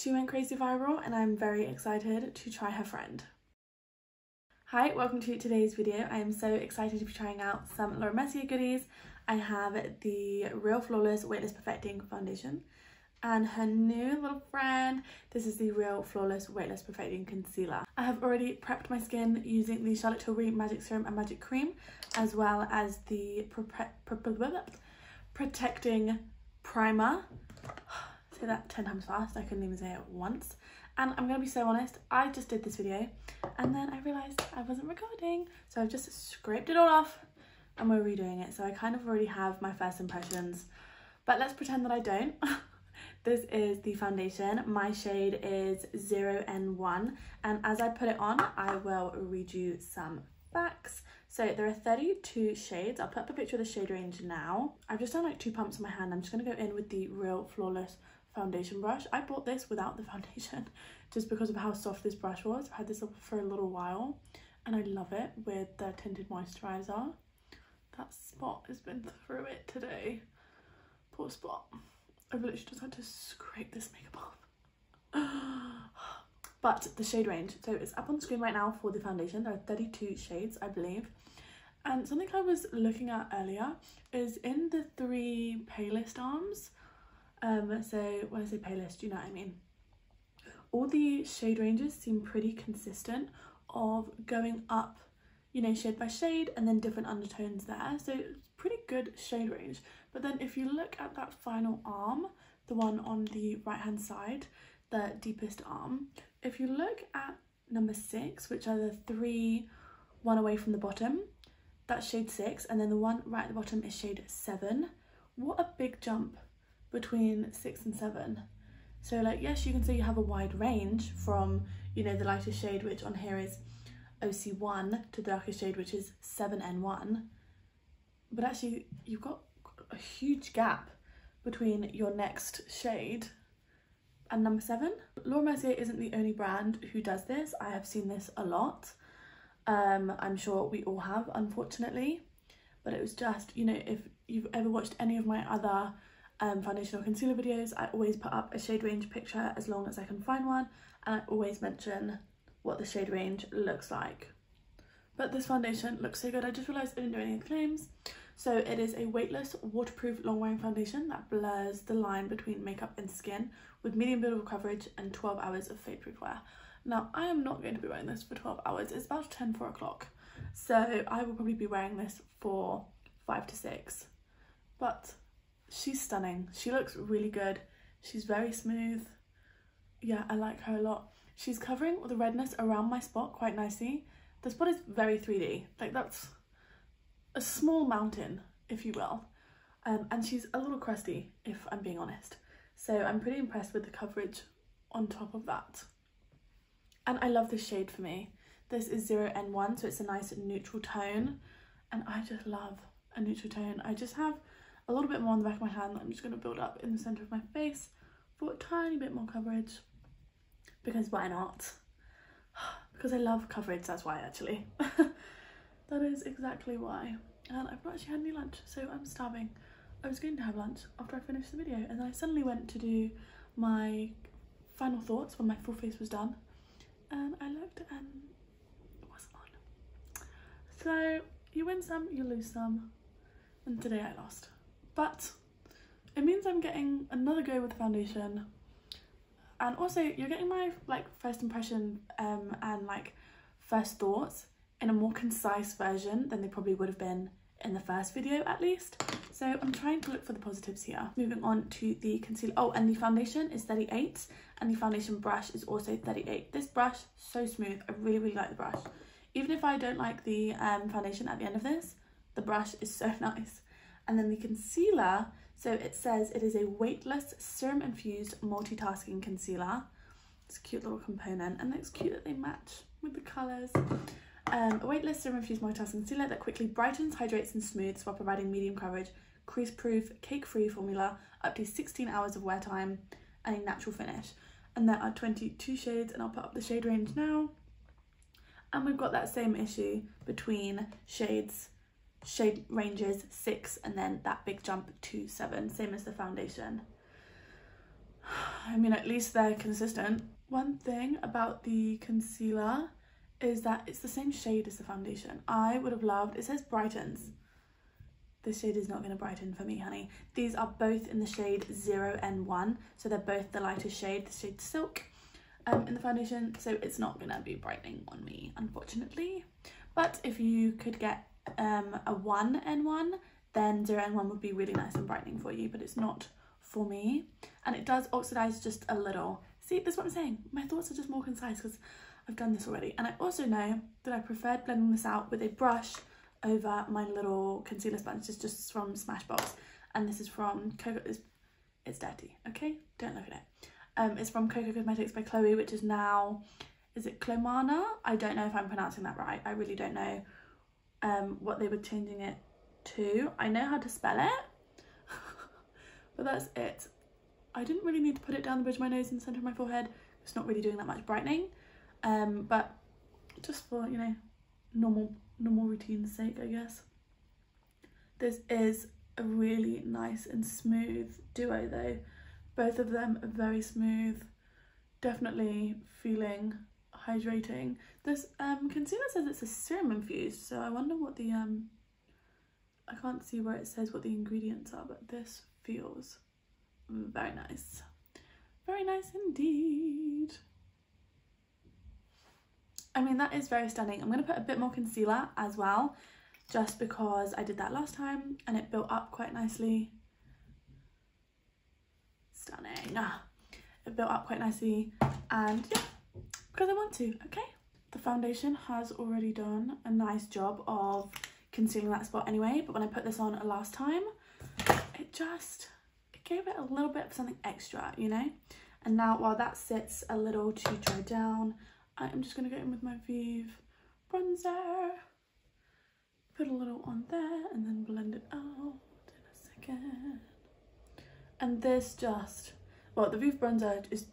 She went crazy viral and I'm very excited to try her friend. Hi, welcome to today's video. I am so excited to be trying out some Laura Mercier goodies. I have the Real Flawless Weightless Perfecting Foundation and her new little friend. This is the Real Flawless Weightless Perfecting Concealer. I have already prepped my skin using the Charlotte Tilbury Magic Serum and Magic Cream as well as the Protecting Primer. Say that 10 times fast, I couldn't even say it once. And I'm gonna be so honest, I just did this video and then I realized I wasn't recording. So I've just scraped it all off and we're redoing it. So I kind of already have my first impressions, but let's pretend that I don't. this is the foundation. My shade is 0N1 and as I put it on, I will read you some facts. So there are 32 shades. I'll put up a picture of the shade range now. I've just done like two pumps in my hand. I'm just gonna go in with the Real Flawless foundation brush. I bought this without the foundation just because of how soft this brush was. I've had this up for a little while and I love it with the tinted moisturizer. That spot has been through it today. Poor spot. I've literally just had to scrape this makeup off. but the shade range, so it's up on the screen right now for the foundation. There are 32 shades, I believe. And something I was looking at earlier is in the three palest arms, um, so when I say palest, you know what I mean. All the shade ranges seem pretty consistent of going up, you know, shade by shade and then different undertones there. So it's pretty good shade range. But then if you look at that final arm, the one on the right hand side, the deepest arm, if you look at number six, which are the three, one away from the bottom, that's shade six, and then the one right at the bottom is shade seven. What a big jump between six and seven. So like, yes, you can see you have a wide range from, you know, the lightest shade, which on here is OC1 to the darkest shade, which is 7N1. But actually you've got a huge gap between your next shade and number seven. Laura Mercier isn't the only brand who does this. I have seen this a lot. Um, I'm sure we all have, unfortunately. But it was just, you know, if you've ever watched any of my other um, foundation or concealer videos, I always put up a shade range picture as long as I can find one and I always mention what the shade range looks like. But this foundation looks so good. I just realised I didn't do any claims. So it is a weightless, waterproof, long-wearing foundation that blurs the line between makeup and skin with medium build coverage and 12 hours of fade-proof wear. Now, I am not going to be wearing this for 12 hours. It's about 10, 4 o'clock. So I will probably be wearing this for 5 to 6. But she's stunning. She looks really good. She's very smooth. Yeah, I like her a lot. She's covering the redness around my spot quite nicely. The spot is very 3D. Like that's a small mountain, if you will. Um, and she's a little crusty, if I'm being honest. So I'm pretty impressed with the coverage on top of that. And I love this shade for me. This is 0N1, so it's a nice neutral tone. And I just love a neutral tone. I just have a little bit more on the back of my hand that I'm just going to build up in the centre of my face for a tiny bit more coverage because why not? because I love coverage, that's why actually. that is exactly why. And I've not actually had any lunch, so I'm starving. I was going to have lunch after I finished the video and I suddenly went to do my final thoughts when my full face was done and I looked and it wasn't on. So you win some, you lose some and today I lost but it means I'm getting another go with the foundation. And also you're getting my like first impression um, and like first thoughts in a more concise version than they probably would have been in the first video at least. So i'm trying to look for the positives here. Moving on to the concealer. Oh and the foundation is 38 and the foundation brush is also 38 this brush so smooth. I really really like the brush. Even if i don't like the um, foundation at the end of this the brush is so nice and then the concealer, so it says it is a weightless serum infused multitasking concealer. It's a cute little component and it's cute that they match with the colours. Um, a weightless serum infused multitasking concealer that quickly brightens, hydrates and smooths while providing medium coverage, crease proof, cake free formula, up to 16 hours of wear time and a natural finish. And there are 22 shades and I'll put up the shade range now. And we've got that same issue between shades shade ranges six and then that big jump to seven, same as the foundation. I mean, at least they're consistent. One thing about the concealer is that it's the same shade as the foundation. I would have loved, it says brightens. This shade is not going to brighten for me, honey. These are both in the shade 0N1, so they're both the lightest shade, the shade Silk, um, in the foundation, so it's not going to be brightening on me, unfortunately. But if you could get um, a 1N1, then 0N1 would be really nice and brightening for you, but it's not for me. And it does oxidize just a little. See, that's what I'm saying. My thoughts are just more concise because I've done this already. And I also know that I preferred blending this out with a brush over my little concealer sponge. This is just from Smashbox. And this is from Coco. It's, it's dirty, okay? Don't look at it. Um, it's from Coco Cosmetics by Chloe, which is now, is it Clomana? I don't know if I'm pronouncing that right. I really don't know um, what they were changing it to. I know how to spell it, but that's it. I didn't really need to put it down the bridge of my nose and the centre of my forehead. It's not really doing that much brightening um, but just for you know normal normal routine's sake I guess this is a really nice and smooth duo though both of them are very smooth definitely feeling hydrating this um, concealer says it's a serum infused so I wonder what the um I can't see where it says what the ingredients are but this feels very nice very nice indeed I mean, that is very stunning. I'm going to put a bit more concealer as well, just because I did that last time and it built up quite nicely. Stunning. It built up quite nicely and yeah, because I want to, okay? The foundation has already done a nice job of concealing that spot anyway, but when I put this on last time, it just, it gave it a little bit of something extra, you know? And now while that sits a little to dry down, I'm just going to go in with my Vieve bronzer. Put a little on there and then blend it out in a second. And this just, well, the Vieve bronzer is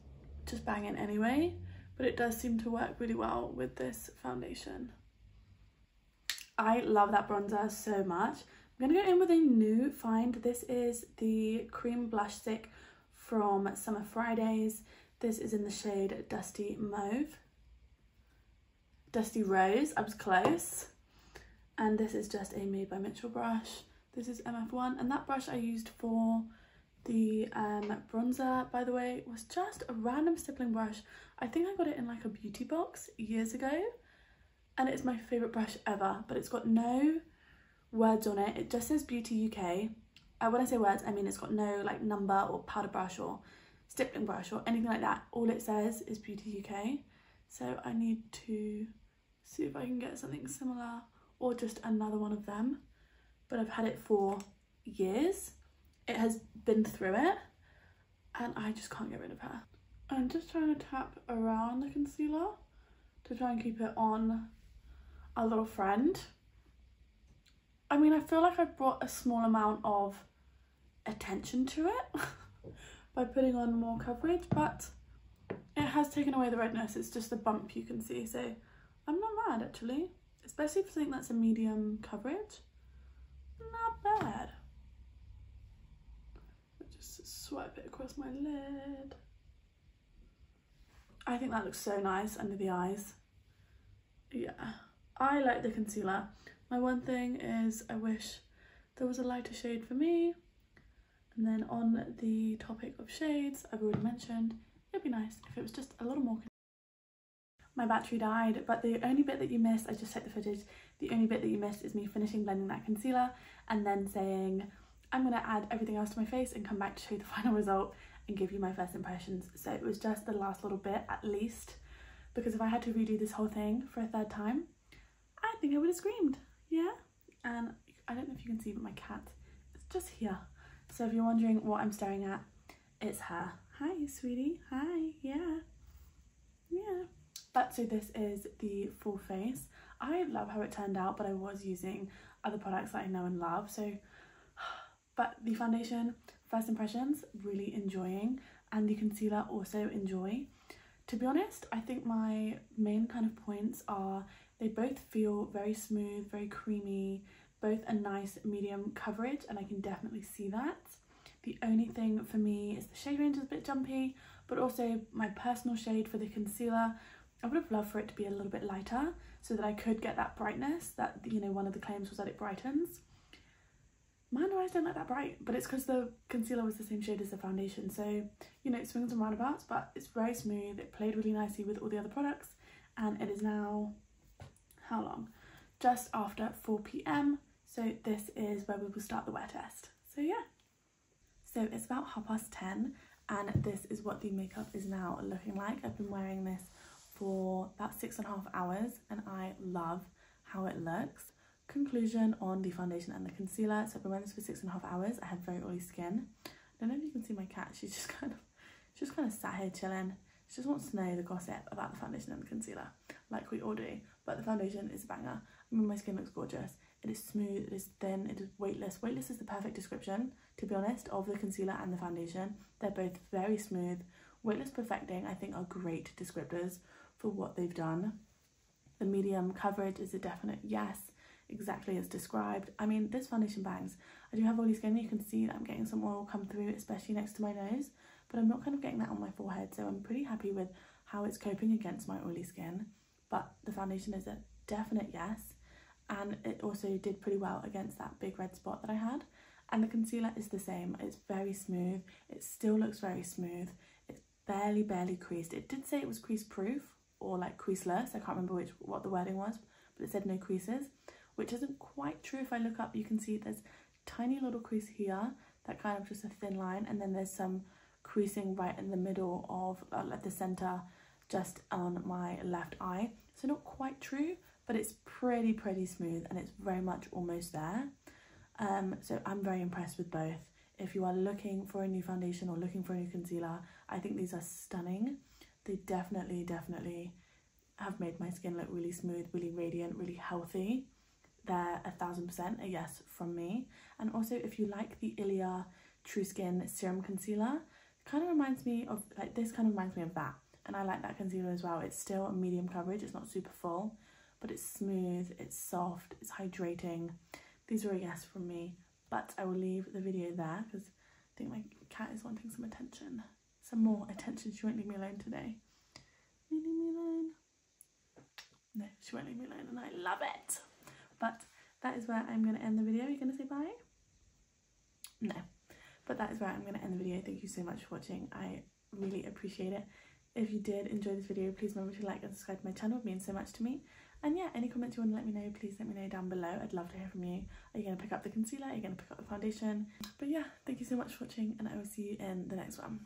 just banging anyway, but it does seem to work really well with this foundation. I love that bronzer so much. I'm to go in with a new find. This is the Cream Blush Stick from Summer Fridays. This is in the shade Dusty Mauve. Dusty Rose, I was close. And this is just a Made by Mitchell brush. This is MF1 and that brush I used for the um, bronzer, by the way, was just a random stippling brush. I think I got it in like a beauty box years ago and it's my favourite brush ever, but it's got no words on it. It just says Beauty UK. Uh, when I say words, I mean it's got no like number or powder brush or stippling brush or anything like that. All it says is Beauty UK. So I need to see if I can get something similar or just another one of them. But I've had it for years. It has been through it and I just can't get rid of her. I'm just trying to tap around the concealer to try and keep it on a little friend. I mean, I feel like I've brought a small amount of attention to it by putting on more coverage, but it has taken away the redness. It's just the bump you can see. So I'm not mad actually, especially you think that's a medium coverage. Not bad. Swipe it across my lid. I think that looks so nice under the eyes. Yeah, I like the concealer. My one thing is I wish there was a lighter shade for me. And then on the topic of shades, I've already mentioned, it'd be nice if it was just a little more my battery died but the only bit that you missed I just checked the footage the only bit that you missed is me finishing blending that concealer and then saying I'm gonna add everything else to my face and come back to show you the final result and give you my first impressions. So it was just the last little bit at least because if I had to redo this whole thing for a third time I think I would have screamed. Yeah? And I don't know if you can see but my cat is just here. So if you're wondering what I'm staring at it's her. Hi sweetie. Hi. Yeah. Yeah. But so this is the full face. I love how it turned out, but I was using other products that I know and love. So, but the foundation, first impressions, really enjoying. And the concealer also enjoy. To be honest, I think my main kind of points are they both feel very smooth, very creamy, both a nice medium coverage, and I can definitely see that. The only thing for me is the shade range is a bit jumpy, but also my personal shade for the concealer, I would have loved for it to be a little bit lighter so that I could get that brightness that, you know, one of the claims was that it brightens. My under eyes don't look that bright, but it's because the concealer was the same shade as the foundation. So, you know, it swings and roundabouts, but it's very smooth. It played really nicely with all the other products. And it is now, how long? Just after 4 p.m. So this is where we will start the wear test. So yeah. So it's about half past 10 and this is what the makeup is now looking like. I've been wearing this for about six and a half hours and I love how it looks. Conclusion on the foundation and the concealer. So I've been wearing this for six and a half hours. I have very oily skin. I don't know if you can see my cat. She's just kind of, she's just kind of sat here chilling. She just wants to know the gossip about the foundation and the concealer, like we all do. But the foundation is a banger. I mean, my skin looks gorgeous. It is smooth, it is thin, it is weightless. Weightless is the perfect description, to be honest, of the concealer and the foundation. They're both very smooth. Weightless Perfecting, I think, are great descriptors for what they've done. The medium coverage is a definite yes, exactly as described. I mean, this foundation bangs. I do have oily skin, you can see that I'm getting some oil come through, especially next to my nose, but I'm not kind of getting that on my forehead, so I'm pretty happy with how it's coping against my oily skin. But the foundation is a definite yes and it also did pretty well against that big red spot that I had. And the concealer is the same, it's very smooth, it still looks very smooth, it's barely, barely creased. It did say it was crease proof or like creaseless, I can't remember which what the wording was, but it said no creases, which isn't quite true. If I look up, you can see there's tiny little crease here, that kind of just a thin line, and then there's some creasing right in the middle of uh, at the center just on my left eye. So not quite true, but it's pretty, pretty smooth and it's very much almost there. Um, so I'm very impressed with both. If you are looking for a new foundation or looking for a new concealer, I think these are stunning. They definitely, definitely have made my skin look really smooth, really radiant, really healthy. They're a thousand percent a yes from me. And also if you like the Ilia True Skin Serum Concealer, kind of reminds me of, like this kind of reminds me of that. And I like that concealer as well. It's still medium coverage, it's not super full but it's smooth, it's soft, it's hydrating. These are a yes from me, but I will leave the video there because I think my cat is wanting some attention. Some more attention. She won't leave me alone today. Leave me alone. No, she won't leave me alone and I love it. But that is where I'm going to end the video. Are you going to say bye? No. But that is where I'm going to end the video. Thank you so much for watching. I really appreciate it. If you did enjoy this video, please remember to like and subscribe to my channel. It means so much to me. And yeah, any comments you want to let me know, please let me know down below. I'd love to hear from you. Are you going to pick up the concealer? Are you going to pick up the foundation? But yeah, thank you so much for watching and I will see you in the next one.